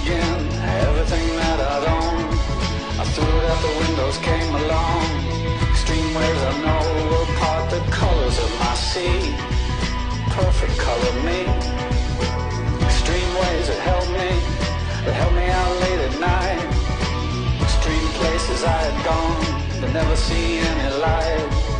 Again. Everything that I'd owned. I threw it out the windows, came along. Extreme waves I know will part the colors of my sea. Perfect color me. Extreme ways that help me. That help me out late at night. Extreme places I had gone. But never see any light.